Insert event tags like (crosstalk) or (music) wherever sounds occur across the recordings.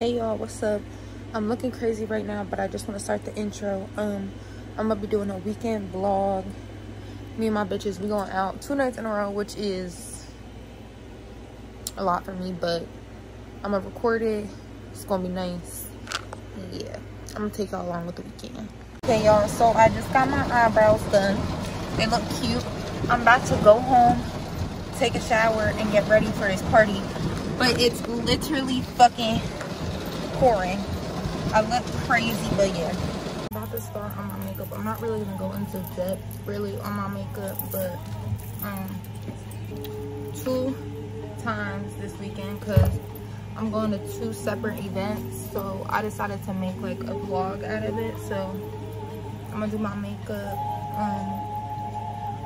hey y'all what's up? I'm looking crazy right now but i just want to start the intro. Um i'm gonna be doing a weekend vlog. Me and my bitches we going out two nights in a row which is a lot for me but i'm gonna record it. It's gonna be nice. Yeah i'm gonna take y'all along with the weekend. Okay y'all so i just got my eyebrows done. They look cute. I'm about to go home take a shower and get ready for this party. But it's literally fucking pouring. I look crazy, but yeah. I'm about to start on my makeup. I'm not really gonna go into depth really on my makeup, but um two times this weekend because I'm going to two separate events. So I decided to make like a vlog out of it. So I'm gonna do my makeup. Um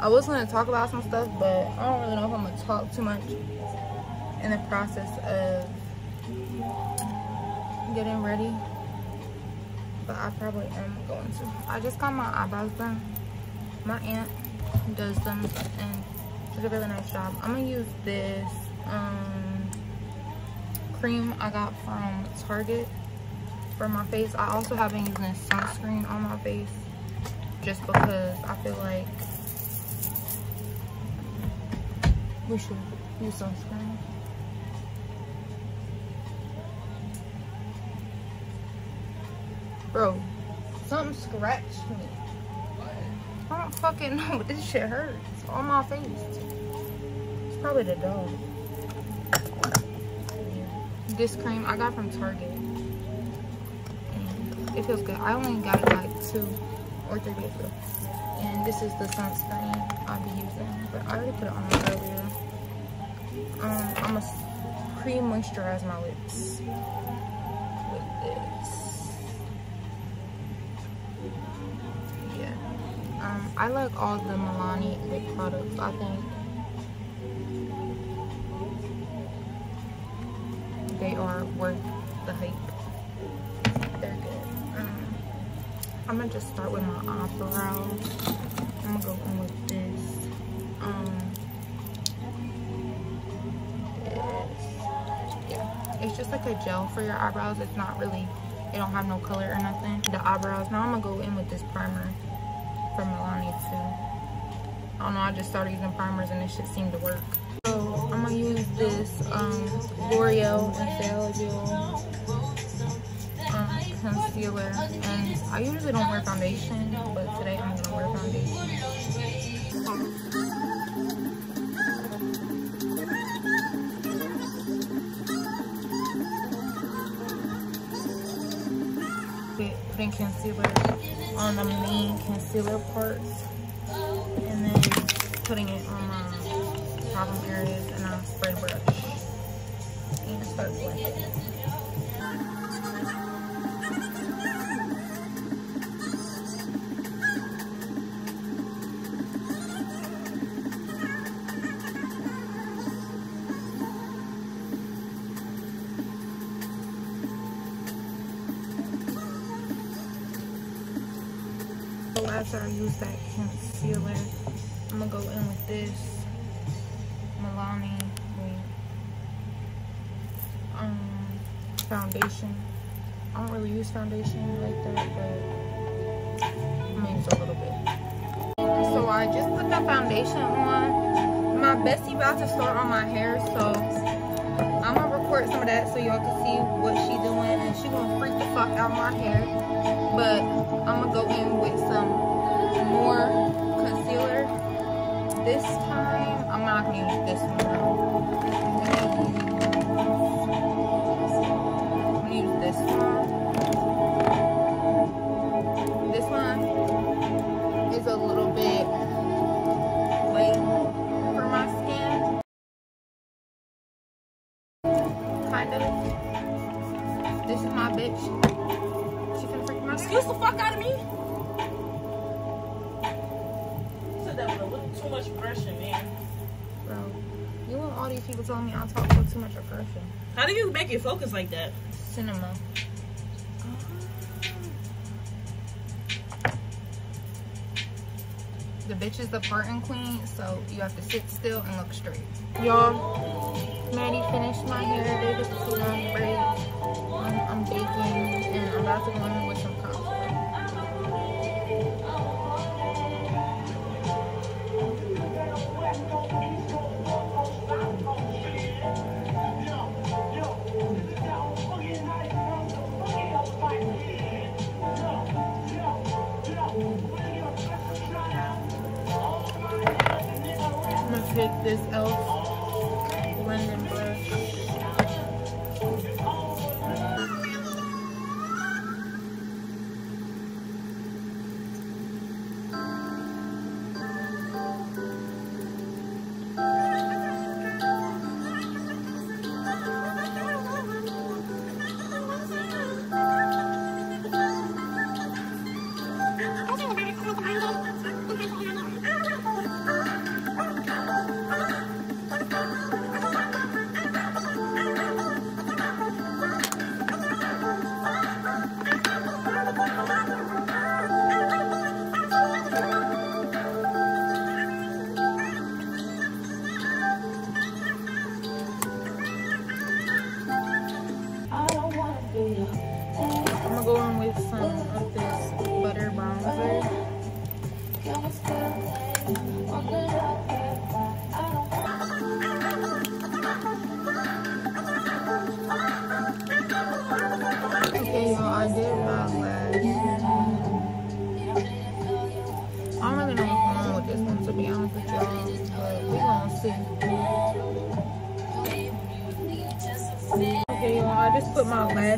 I was gonna talk about some stuff, but I don't really know if I'm gonna talk too much in the process of getting ready. But I probably am going to. I just got my eyebrows done my aunt does them and she did a really nice job. I'm gonna use this um, cream I got from Target for my face. I also have been using sunscreen on my face just because I feel like we should use sunscreen Bro, something scratched me. I don't fucking (laughs) know. This shit hurts It's on my face. It's probably the dog. This cream I got from Target. And it feels good. I only got it like two or three days ago. And this is the sunscreen I'll be using. But I already put it on earlier. Um, I'm gonna pre-moisturize my lips. I like all the Milani products. I think they are worth the hype. They're good. Um, I'm gonna just start with my eyebrows. I'm gonna go in with this. Um, yeah, it's just like a gel for your eyebrows. It's not really, it don't have no color or nothing. The eyebrows. Now I'm gonna go in with this primer I just started using primers and this shit seemed to work. So I'm gonna use this um, L'Oreal Infallible um, concealer. And I usually don't wear foundation, but today I'm gonna wear foundation. putting concealer on the main concealer parts putting it on my problem areas and a spray brush and start blending. I use that concealer, I'm gonna go in with this Milani um, foundation. I don't really use foundation like that, but I'm gonna use a little bit. So I just put the foundation on. My bestie about to start on my hair, so I'm gonna record some of that so y'all can see what she doing and she gonna freak the fuck out my hair. But I'm gonna go in with some more. This time, I'm not going to use this one. I'm going to use this one. This one is a little bit light for my skin. Kind of. This is my bitch. She can freak my Excuse the fuck out of me. Much aggression, man. Bro, you want all these people telling me I talk with too much aggression. How do you make it focus like that? Cinema. The bitch is the parting queen, so you have to sit still and look straight. Y'all, Maddie finished my hair. They just too long braids. Um, about to go in with some this e.l.f.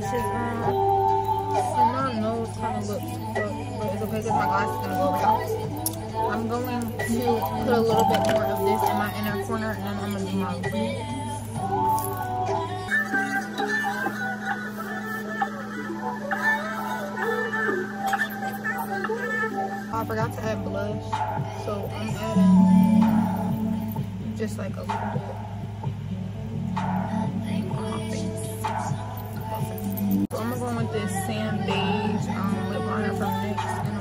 lashes on. My nose kind of looks fucked, but it's okay because my glasses gonna go without. I'm going to put a little bit more of this in my inner corner, and then I'm gonna do my lips. I forgot to add blush, so I'm adding just like a little bit. Gonna with this sand beige um, lip liner from NYX,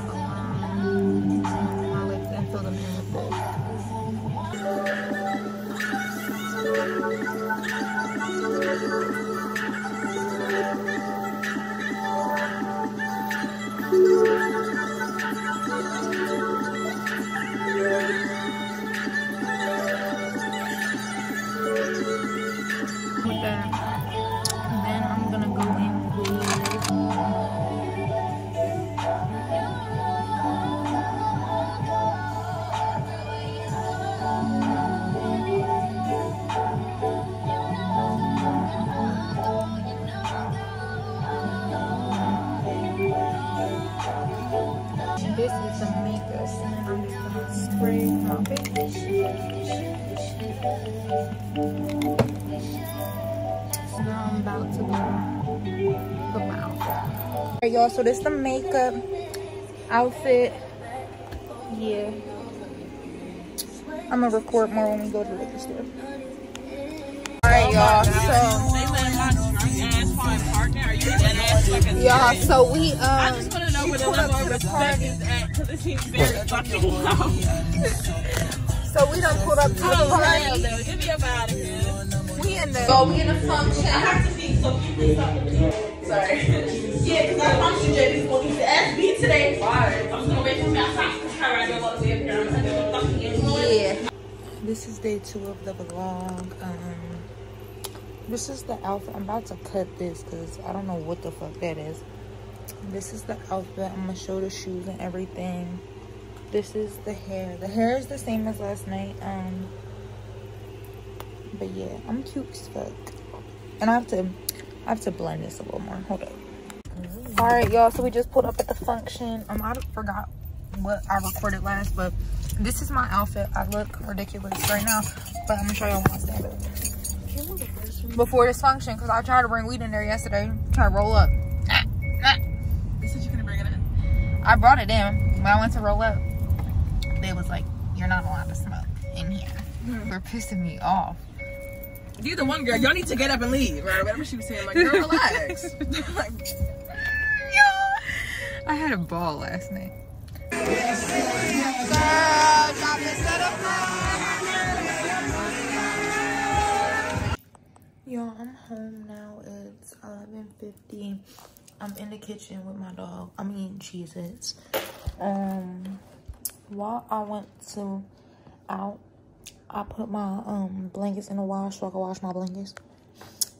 So now I'm about to go put my outfit. Alright, y'all, so this is the makeup outfit. Yeah. I'm gonna record more when we go to the liquor store. Alright, y'all, so. They let my drunk ass find partner. Are you dead ass like a Y'all, so we, um. I just want to know where the up level of the respect party. is at because it seems very fucking low. So we done pulled up to the Oh, party. Get me up out of here. We in the. Oh, we in a function. I have to see so you please stop it. Sorry. (laughs) yeah, because I promised you JB's going to eat the ass beat today. Why? I was going to wait for me outside because Kyra I go up to here. I'm going to fucking influence. Yeah. This is day two of the vlog. Um, this is the outfit. I'm about to cut this because I don't know what the fuck that is. This is the outfit. I'm gonna show the shoes and everything. This is the hair. The hair is the same as last night. Um, but yeah, I'm cute as fuck. And I have to, I have to blend this a little more. Hold up. All right, y'all. So we just pulled up at the function. Um, I forgot what I recorded last, but this is my outfit. I look ridiculous right now, but I'm gonna show y'all my stand up before this function because I tried to bring weed in there yesterday. Try to roll up. You said you couldn't bring it in? I brought it in when I went to roll up. They was like, "You're not allowed to smoke in here." They're pissing me off. You the one girl. Y'all need to get up and leave, right? Whatever she was saying, like, girl, relax. like, (laughs) (laughs) I had a ball last night. Y'all, I'm home now. It's 11:50. I'm in the kitchen with my dog. I'm eating cheeses. Um, while I went to out, I put my um blankets in the wash so I can wash my blankets.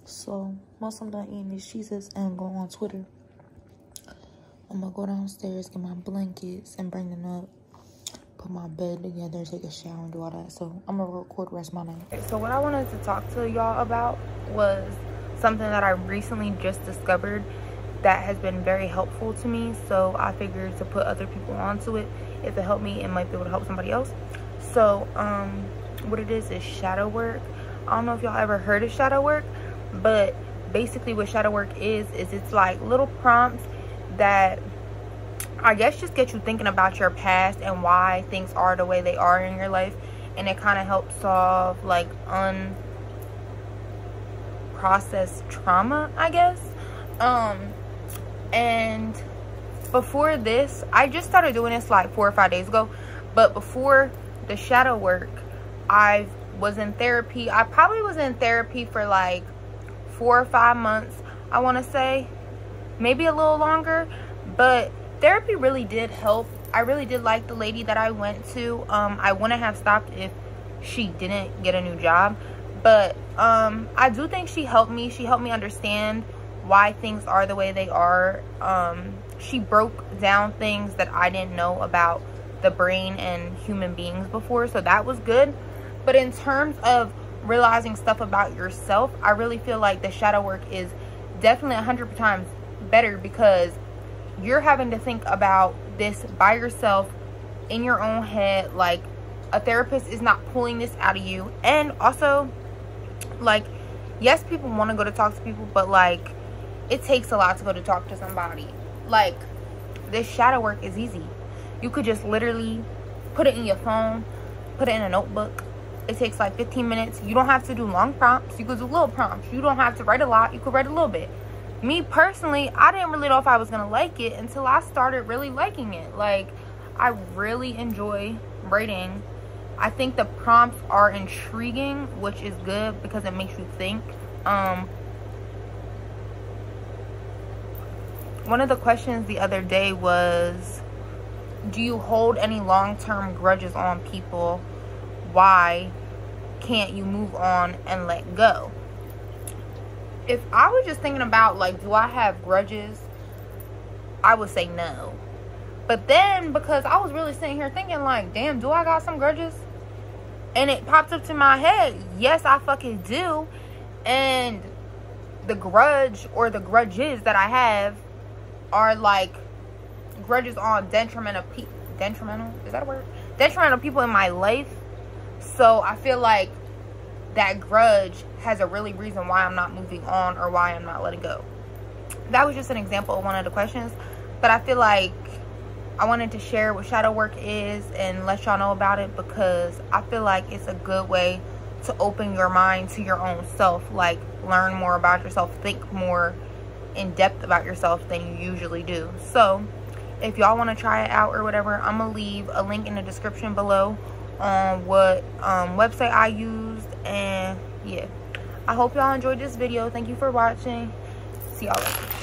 So once I'm done eating these cheeses and go on Twitter, I'm gonna go downstairs, get my blankets and bring them up put my bed together, take a shower, and do all that. So I'm gonna record the rest of my night. So what I wanted to talk to y'all about was something that I recently just discovered that has been very helpful to me. So I figured to put other people onto it. If it helped me, it might be able to help somebody else. So um, what it is is shadow work. I don't know if y'all ever heard of shadow work, but basically what shadow work is, is it's like little prompts that I guess just get you thinking about your past and why things are the way they are in your life. And it kind of helps solve like unprocessed trauma, I guess. Um, and before this, I just started doing this like four or five days ago. But before the shadow work, I was in therapy. I probably was in therapy for like four or five months, I want to say. Maybe a little longer. But therapy really did help. I really did like the lady that I went to. Um, I wouldn't have stopped if she didn't get a new job. But um, I do think she helped me. She helped me understand why things are the way they are. Um, she broke down things that I didn't know about the brain and human beings before. So that was good. But in terms of realizing stuff about yourself, I really feel like the shadow work is definitely 100 times better because you're having to think about this by yourself in your own head like a therapist is not pulling this out of you. And also like yes people want to go to talk to people but like it takes a lot to go to talk to somebody. Like this shadow work is easy. You could just literally put it in your phone put it in a notebook it takes like 15 minutes you don't have to do long prompts you could do little prompts you don't have to write a lot you could write a little bit me personally, I didn't really know if I was going to like it until I started really liking it. Like, I really enjoy writing. I think the prompts are intriguing, which is good because it makes you think. Um, one of the questions the other day was, do you hold any long-term grudges on people? Why can't you move on and let go? if I was just thinking about like, do I have grudges? I would say no. But then because I was really sitting here thinking like, damn, do I got some grudges? And it popped up to my head, yes, I fucking do. And the grudge or the grudges that I have are like grudges on detrimental people. Detrimental? Is that a word? Detrimental people in my life. So I feel like that grudge has a really reason why I'm not moving on or why I'm not letting go. That was just an example of one of the questions. But I feel like I wanted to share what shadow work is and let y'all know about it because I feel like it's a good way to open your mind to your own self. Like learn more about yourself, think more in depth about yourself than you usually do. So if y'all want to try it out or whatever, I'm going to leave a link in the description below on what um, website I used and yeah. I hope y'all enjoyed this video. Thank you for watching. See y'all later.